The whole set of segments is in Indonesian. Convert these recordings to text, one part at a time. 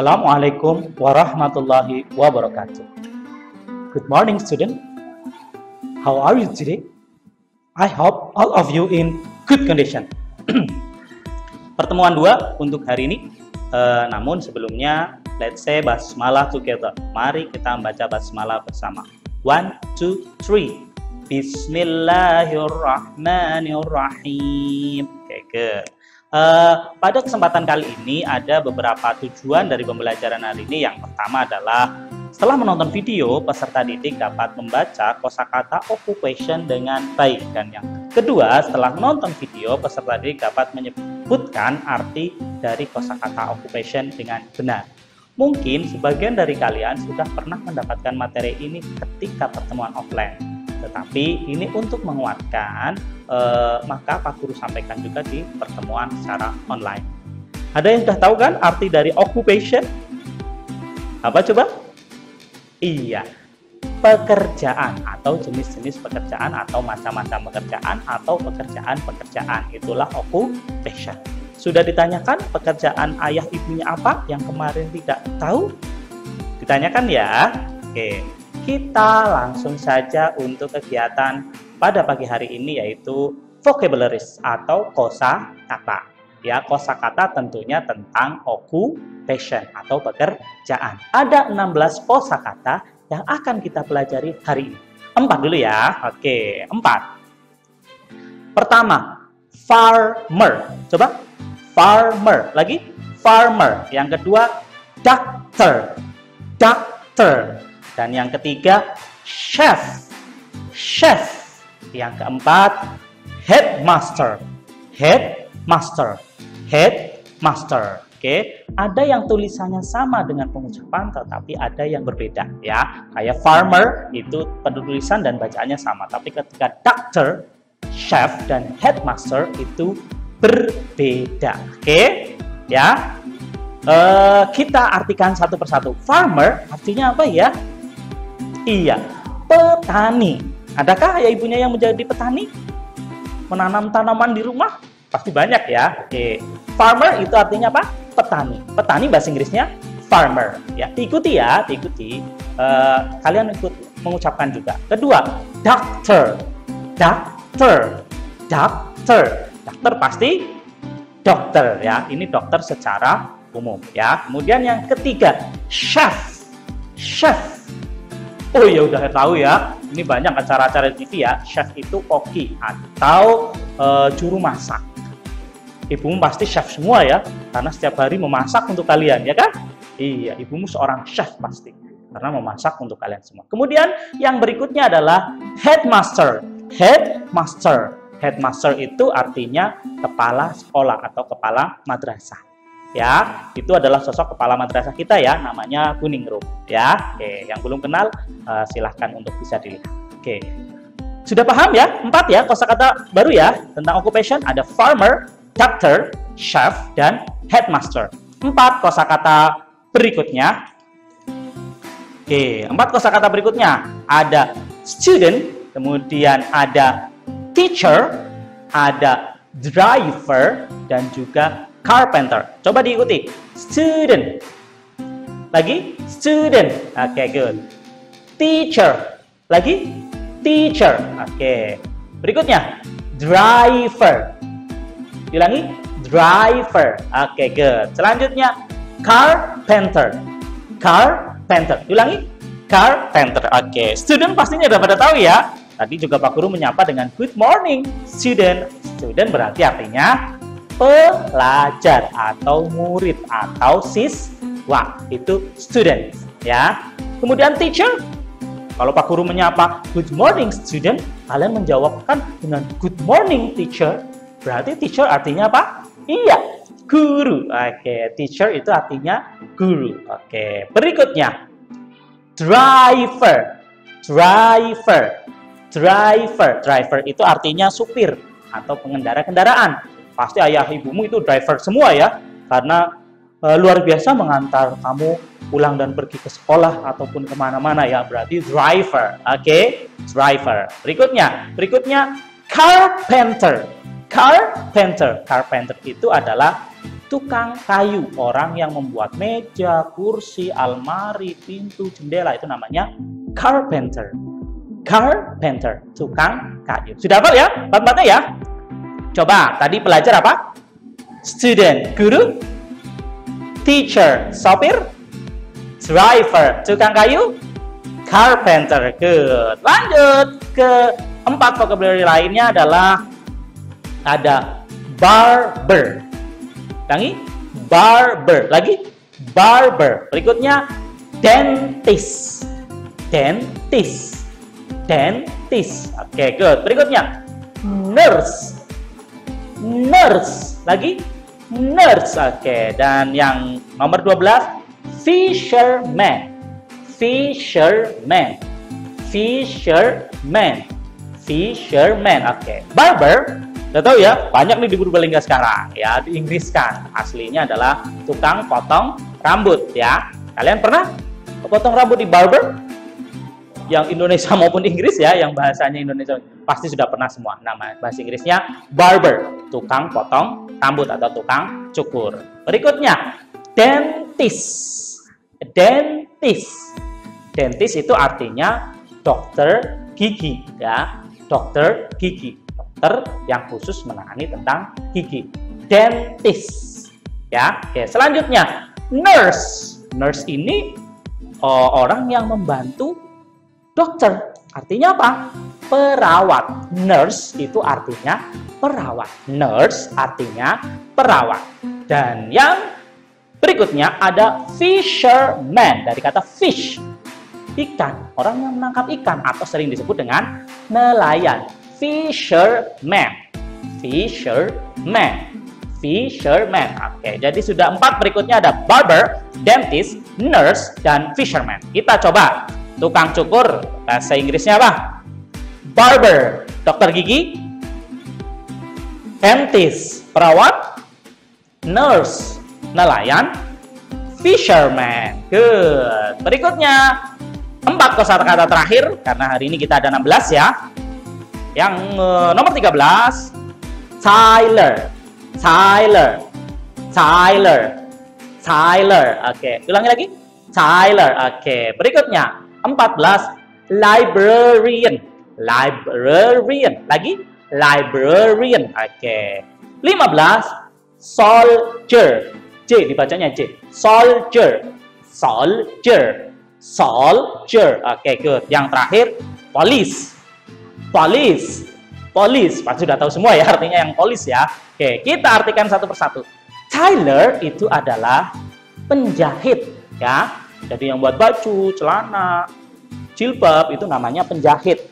Assalamualaikum warahmatullahi wabarakatuh. Good morning, student. How are you today? I hope all of you in good condition. Pertemuan dua untuk hari ini. Uh, namun sebelumnya, let's say basmalah together. Mari kita membaca basmalah bersama. One, two, three. Bismillahirrahmanirrahim. Okay, good. Uh, pada kesempatan kali ini ada beberapa tujuan dari pembelajaran hari ini. Yang pertama adalah setelah menonton video, peserta didik dapat membaca kosakata occupation dengan baik. Dan yang kedua, setelah menonton video, peserta didik dapat menyebutkan arti dari kosakata occupation dengan benar. Mungkin sebagian dari kalian sudah pernah mendapatkan materi ini ketika pertemuan offline tetapi ini untuk menguatkan, eh, maka Pak Guru sampaikan juga di pertemuan secara online. Ada yang sudah tahu kan arti dari occupation? Apa coba? Iya, pekerjaan atau jenis-jenis pekerjaan atau macam-macam pekerjaan atau pekerjaan-pekerjaan itulah occupation. Sudah ditanyakan pekerjaan ayah ibunya apa yang kemarin tidak tahu? Ditanyakan ya. Oke, kita langsung saja untuk kegiatan pada pagi hari ini yaitu vocabularies atau kosa kata. Ya, kosa kata tentunya tentang occupation atau pekerjaan. Ada 16 kosa kata yang akan kita pelajari hari ini. Empat dulu ya. Oke, empat. Pertama, farmer. Coba. Farmer. Lagi. Farmer. Yang kedua, doctor. Doctor. Dan yang ketiga, chef. Chef. Yang keempat, headmaster. Headmaster. Headmaster. Oke, ada yang tulisannya sama dengan pengucapan tetapi ada yang berbeda ya. Kayak farmer itu penulisan dan bacaannya sama, tapi ketika doctor, chef dan headmaster itu berbeda. Oke? Ya. Uh, kita artikan satu persatu. Farmer artinya apa ya? Iya, petani. Adakah ayah ibunya yang menjadi petani? Menanam tanaman di rumah? Pasti banyak ya. Oke. Farmer itu artinya apa? Petani. Petani bahasa Inggrisnya farmer. Ya, ikuti ya, ikuti. Uh, kalian ikut mengucapkan juga. Kedua, doctor. Doctor. Doctor. Dokter pasti dokter ya. Ini dokter secara umum ya. Kemudian yang ketiga, chef. Chef Oh ya udah tahu ya, ini banyak acara-acara TV ya, chef itu koki atau e, juru masak. Ibumu pasti chef semua ya, karena setiap hari memasak untuk kalian, ya kan? Iya, ibumu seorang chef pasti, karena memasak untuk kalian semua. Kemudian yang berikutnya adalah headmaster. Headmaster. Headmaster itu artinya kepala sekolah atau kepala madrasah ya itu adalah sosok kepala madrasah kita ya namanya kuning room. Ya oke yang belum kenal uh, silahkan untuk bisa dilihat. Oke. Sudah paham ya? Empat ya kosakata baru ya tentang occupation ada farmer doctor chef dan headmaster. Empat kosakata berikutnya. Oke empat kosakata berikutnya. Ada student kemudian ada teacher ada driver dan juga carpenter. Coba diikuti. Student. Lagi student. Oke, okay, good. Teacher. Lagi teacher. Oke. Okay. Berikutnya driver. Ulangi driver. Oke, okay, good. Selanjutnya carpenter. Carpenter. Ulangi carpenter. Oke, okay. student pastinya udah pada tahu ya. Tadi juga Pak Guru menyapa dengan good morning student. Student berarti artinya pelajar atau murid atau siswa itu student ya. Kemudian teacher kalau Pak Guru menyapa good morning student kalian menjawabkan dengan good morning teacher. Berarti teacher artinya apa? Iya guru. Oke teacher itu artinya guru. Oke berikutnya. Driver. Driver. Driver. Driver itu artinya supir atau pengendara kendaraan pasti ayah ibumu itu driver semua ya karena e, luar biasa mengantar kamu pulang dan pergi ke sekolah ataupun ke mana-mana ya berarti driver oke okay? driver berikutnya berikutnya carpenter carpenter carpenter itu adalah Tukang kayu, orang yang membuat meja, kursi, almari, pintu, jendela itu namanya carpenter. Carpenter, tukang kayu. Sudah hafal ya? Empat-empatnya ya? Coba, tadi pelajar apa? Student, guru. Teacher, sopir. Driver, tukang kayu. Carpenter, good. Lanjut ke empat vocabulary lainnya adalah ada barber. Tangi, barber. Lagi, barber. Berikutnya, dentist. Dentist. Dentist. Oke, okay, good. Berikutnya, nurse nurse. Lagi nurse. Oke, okay. dan yang nomor 12 fisherman. Fisherman. Fisherman. Fisherman. Oke. Okay. Barber Udah tahu ya, banyak nih di Purbalingga sekarang ya, di Inggris kan. Aslinya adalah tukang potong rambut ya. Kalian pernah potong rambut di barber? Yang Indonesia maupun Inggris ya, yang bahasanya Indonesia pasti sudah pernah semua. Nama bahasa Inggrisnya barber, tukang potong rambut atau tukang cukur. Berikutnya, dentist. Dentist. Dentist itu artinya dokter gigi ya, dokter gigi. Dokter yang khusus menangani tentang gigi. Dentist. Ya, oke. Selanjutnya, nurse. Nurse ini oh, orang yang membantu dokter. Artinya apa? Perawat. Nurse itu artinya perawat. Nurse artinya perawat. Dan yang berikutnya ada fisherman dari kata fish. Ikan, orang yang menangkap ikan atau sering disebut dengan nelayan. Fisherman. Fisherman. Fisherman. Oke, jadi sudah empat berikutnya ada barber, dentist, nurse, dan fisherman. Kita coba Tukang cukur, bahasa Inggrisnya apa? Barber, dokter gigi. Dentist, perawat. Nurse, nelayan. Fisherman, good. Berikutnya, empat kosakata terakhir, karena hari ini kita ada 16 ya. Yang uh, nomor 13, Tyler. Tyler. Tyler. Tyler. Oke, okay. ulangi lagi. Tyler. Oke, okay. berikutnya 14 librarian. Librarian. Lagi? Librarian. Oke. Okay. 15 soldier. J dibacanya J. Soldier. Soldier. Soldier. Oke okay, good. Yang terakhir police police police pasti sudah tahu semua ya artinya yang polis ya. Oke okay, kita artikan satu persatu. Tyler itu adalah penjahit ya jadi yang buat baju, celana, jilbab itu namanya penjahit.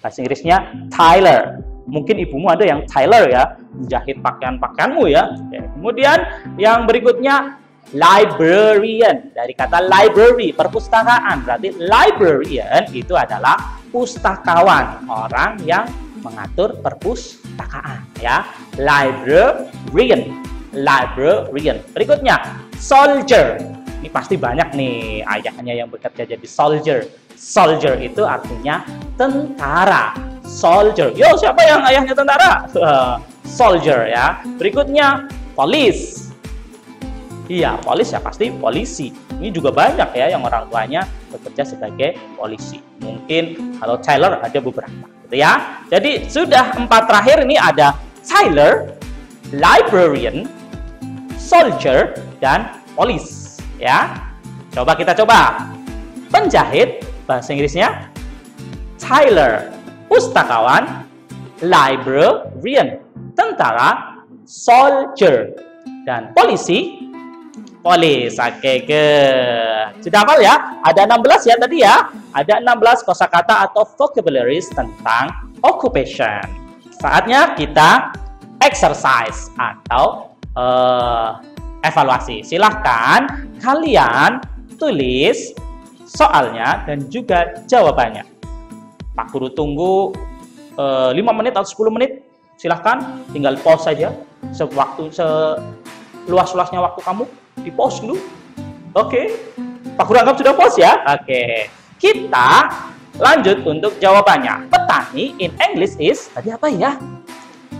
Bahasa Inggrisnya Tyler. Mungkin ibumu ada yang Tyler ya, menjahit pakaian-pakaianmu ya. Oke. Kemudian yang berikutnya librarian dari kata library perpustakaan berarti librarian itu adalah pustakawan orang yang mengatur perpustakaan ya librarian librarian berikutnya soldier ini pasti banyak nih ayahnya yang bekerja jadi soldier. Soldier itu artinya tentara. Soldier. Yo, siapa yang ayahnya tentara? soldier ya. Berikutnya police. Iya, polis ya pasti polisi. Ini juga banyak ya yang orang tuanya bekerja sebagai polisi. Mungkin kalau Tyler ada beberapa, gitu ya. Jadi sudah empat terakhir ini ada Tyler, librarian, soldier, dan police ya. Coba kita coba. Penjahit bahasa Inggrisnya Tyler, pustakawan, librarian, tentara, soldier, dan polisi, polis. Oke, ke. Sudah hafal ya? Ada 16 ya tadi ya. Ada 16 kosakata atau vocabularies tentang occupation. Saatnya kita exercise atau uh, evaluasi. Silahkan kalian tulis soalnya dan juga jawabannya. Pak Guru tunggu eh, 5 menit atau 10 menit. Silahkan tinggal pause saja. Sewaktu seluas-luasnya waktu kamu di pause dulu. Oke. Pak Guru anggap sudah pause ya. Oke. Kita lanjut untuk jawabannya. Petani in English is tadi apa ya?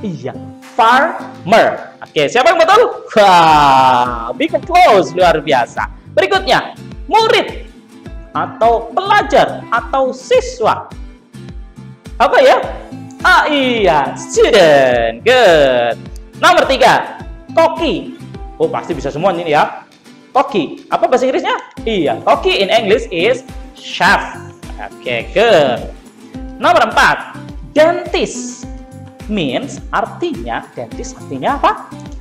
Iya, farmer. Oke, siapa yang betul? Wah, big close, luar biasa. Berikutnya, murid atau pelajar atau siswa. Apa ya? Ah iya, student. Good. Nomor tiga, koki. Oh, pasti bisa semua ini ya. Koki. Apa bahasa Inggrisnya? Iya, koki in English is chef. Oke, okay, good. Nomor empat, dentist means artinya dentist artinya apa?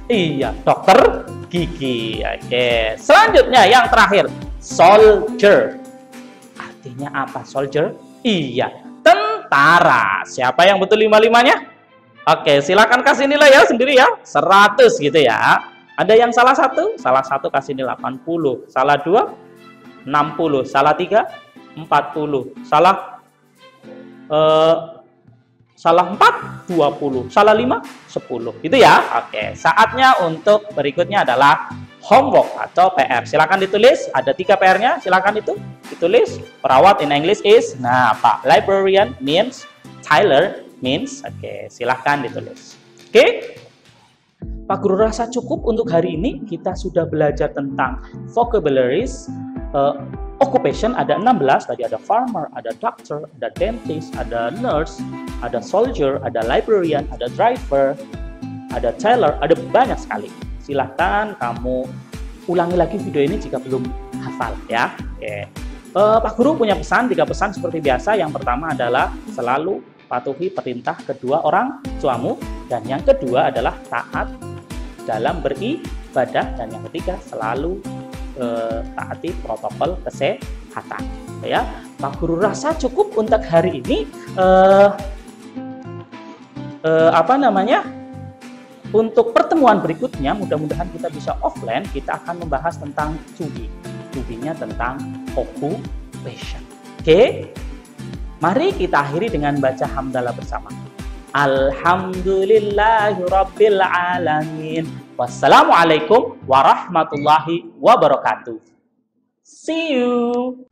Iya, dokter gigi. Oke. Selanjutnya yang terakhir, soldier. Artinya apa soldier? Iya, tentara. Siapa yang betul lima-limanya? Oke, silakan kasih nilai ya sendiri ya. 100 gitu ya. Ada yang salah satu? Salah satu kasih nilai 80. Salah dua? 60. Salah tiga? 40. Salah eh, Salah 4, 20. Salah 5, 10. Itu ya. Oke, saatnya untuk berikutnya adalah homework atau PR. Silakan ditulis, ada tiga PR-nya, silakan itu ditulis. Perawat in English is, nah apa? Librarian means, Tyler means, oke, silahkan ditulis. Oke? Pak Guru rasa cukup untuk hari ini kita sudah belajar tentang vocabularies, uh, occupation ada 16 tadi ada farmer, ada doctor, ada dentist, ada nurse, ada soldier, ada librarian, ada driver, ada tailor, ada banyak sekali. Silahkan kamu ulangi lagi video ini jika belum hafal ya. Oke. Uh, Pak Guru punya pesan, tiga pesan seperti biasa. Yang pertama adalah selalu patuhi perintah kedua orang tuamu dan yang kedua adalah taat dalam beribadah dan yang ketiga selalu eh, taati protokol kesehatan ya. Pak Guru rasa cukup untuk hari ini eh, eh, apa namanya untuk pertemuan berikutnya mudah-mudahan kita bisa offline kita akan membahas tentang studi studinya tentang occupation. Oke? Mari kita akhiri dengan baca hamdalah bersama. Alhamdulillahirabbil alamin Wassalamualaikum warahmatullahi wabarakatuh. See you.